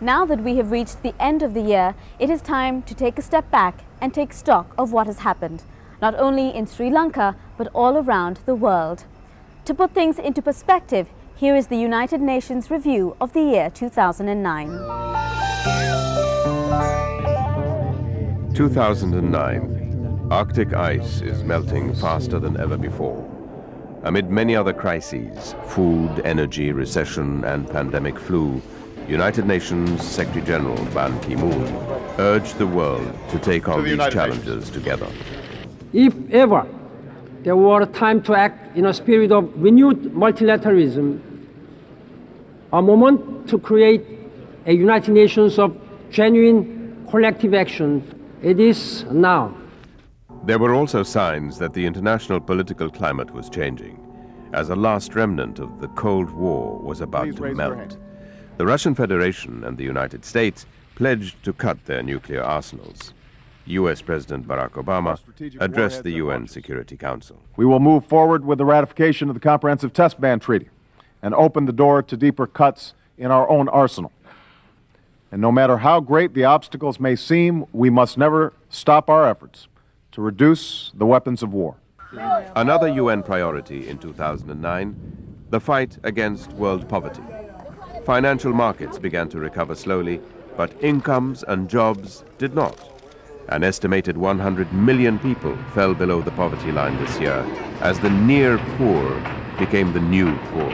Now that we have reached the end of the year, it is time to take a step back and take stock of what has happened, not only in Sri Lanka, but all around the world. To put things into perspective, here is the United Nations review of the year 2009. 2009. Arctic ice is melting faster than ever before. Amid many other crises, food, energy, recession and pandemic flu, United Nations Secretary General Ban Ki-moon urged the world to take on the these challenges Nations. together. If ever there were a time to act in a spirit of renewed multilateralism, a moment to create a United Nations of genuine collective action, it is now. There were also signs that the international political climate was changing, as a last remnant of the Cold War was about Please to melt. The Russian Federation and the United States pledged to cut their nuclear arsenals. U.S. President Barack Obama addressed the UN Security Council. We will move forward with the ratification of the Comprehensive Test Ban Treaty and open the door to deeper cuts in our own arsenal. And no matter how great the obstacles may seem, we must never stop our efforts to reduce the weapons of war. Another UN priority in 2009 the fight against world poverty. Financial markets began to recover slowly, but incomes and jobs did not. An estimated 100 million people fell below the poverty line this year as the near poor became the new poor.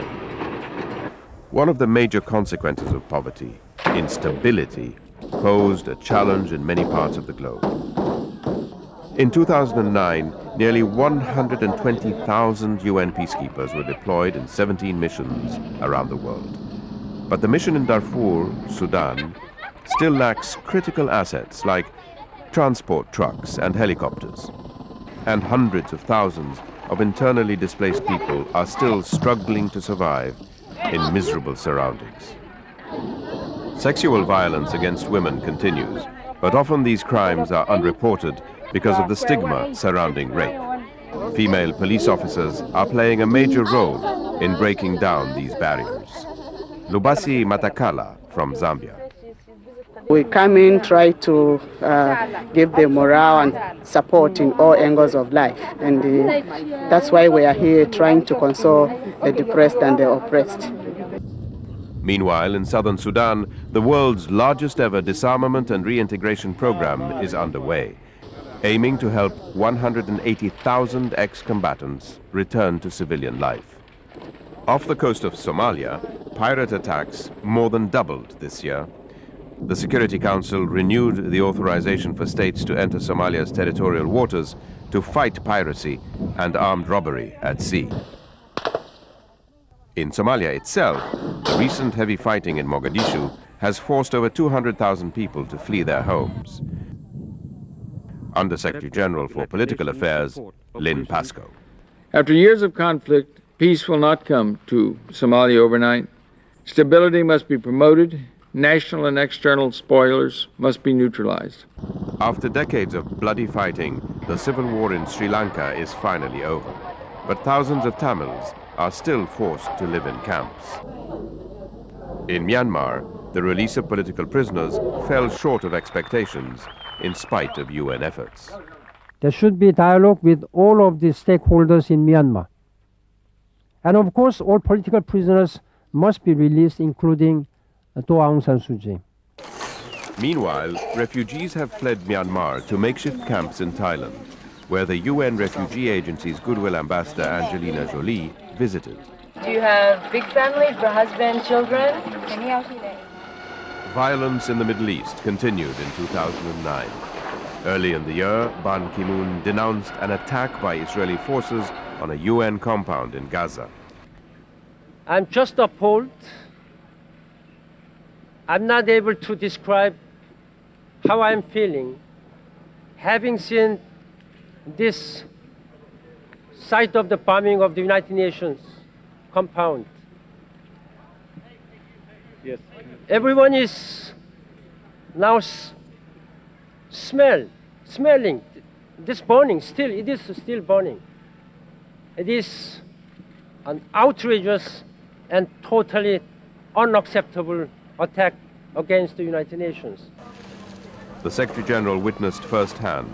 One of the major consequences of poverty, instability, posed a challenge in many parts of the globe. In 2009, nearly 120,000 UN peacekeepers were deployed in 17 missions around the world. But the mission in Darfur, Sudan, still lacks critical assets like transport trucks and helicopters. And hundreds of thousands of internally displaced people are still struggling to survive in miserable surroundings. Sexual violence against women continues, but often these crimes are unreported because of the stigma surrounding rape. Female police officers are playing a major role in breaking down these barriers. Lubasi Matakala from Zambia. We come in, try to uh, give them morale and support in all angles of life. And uh, that's why we are here trying to console the depressed and the oppressed. Meanwhile, in southern Sudan, the world's largest ever disarmament and reintegration program is underway, aiming to help 180,000 ex-combatants return to civilian life. Off the coast of Somalia, pirate attacks more than doubled this year. The Security Council renewed the authorization for states to enter Somalia's territorial waters to fight piracy and armed robbery at sea. In Somalia itself, the recent heavy fighting in Mogadishu has forced over 200,000 people to flee their homes. Under Secretary General for Political Affairs, Lynn Pascoe. After years of conflict, Peace will not come to Somalia overnight. Stability must be promoted. National and external spoilers must be neutralized. After decades of bloody fighting, the civil war in Sri Lanka is finally over. But thousands of Tamils are still forced to live in camps. In Myanmar, the release of political prisoners fell short of expectations in spite of UN efforts. There should be dialogue with all of the stakeholders in Myanmar. And of course, all political prisoners must be released, including uh, Aung San Suu Kyi. Meanwhile, refugees have fled Myanmar to makeshift camps in Thailand, where the UN Refugee Agency's Goodwill Ambassador Angelina Jolie visited. Do you have big family, husband, children? Violence in the Middle East continued in 2009. Early in the year, Ban Ki-moon denounced an attack by Israeli forces on a UN compound in Gaza. I'm just appalled. I'm not able to describe how I'm feeling having seen this site of the bombing of the United Nations compound. Yes. Everyone is now smell, smelling this burning. Still, it is still burning. It is an outrageous and totally unacceptable attack against the United Nations. The Secretary General witnessed firsthand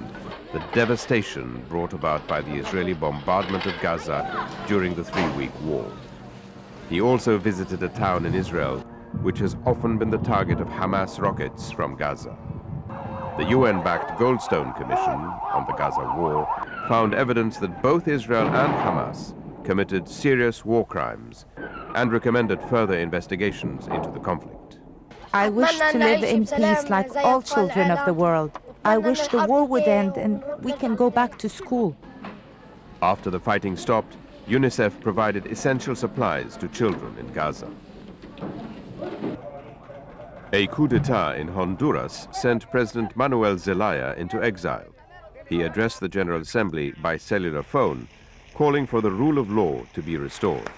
the devastation brought about by the Israeli bombardment of Gaza during the three-week war. He also visited a town in Israel which has often been the target of Hamas rockets from Gaza. The UN-backed Goldstone Commission on the Gaza war found evidence that both Israel and Hamas committed serious war crimes and recommended further investigations into the conflict. I wish to live in peace like all children of the world. I wish the war would end and we can go back to school. After the fighting stopped, UNICEF provided essential supplies to children in Gaza. A coup d'etat in Honduras sent President Manuel Zelaya into exile. He addressed the General Assembly by cellular phone, calling for the rule of law to be restored.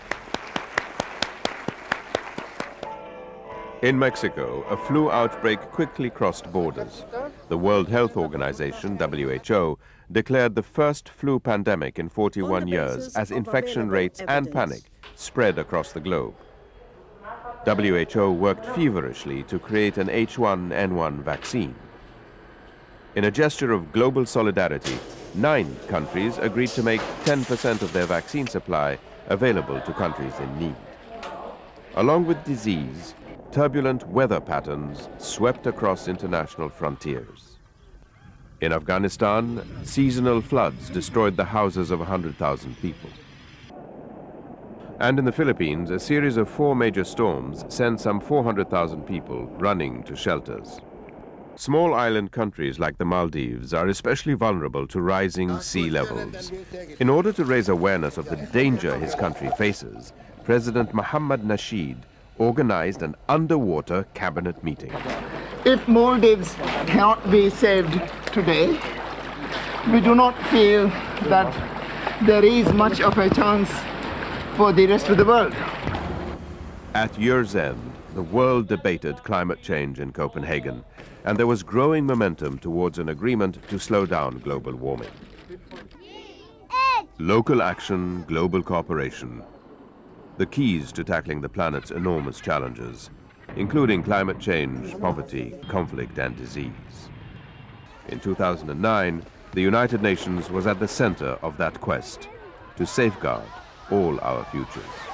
In Mexico, a flu outbreak quickly crossed borders. The World Health Organization, WHO, declared the first flu pandemic in 41 years as infection rates and panic spread across the globe. WHO worked feverishly to create an H1N1 vaccine. In a gesture of global solidarity, nine countries agreed to make 10% of their vaccine supply available to countries in need. Along with disease, turbulent weather patterns swept across international frontiers. In Afghanistan, seasonal floods destroyed the houses of 100,000 people. And in the Philippines, a series of four major storms sent some 400,000 people running to shelters. Small island countries like the Maldives are especially vulnerable to rising sea levels. In order to raise awareness of the danger his country faces, President Mohammad Nasheed organized an underwater cabinet meeting. If Maldives cannot be saved today, we do not feel that there is much of a chance for the rest of the world. At year's end, the world debated climate change in Copenhagen, and there was growing momentum towards an agreement to slow down global warming. Local action, global cooperation, the keys to tackling the planet's enormous challenges, including climate change, poverty, conflict, and disease. In 2009, the United Nations was at the center of that quest to safeguard all our futures.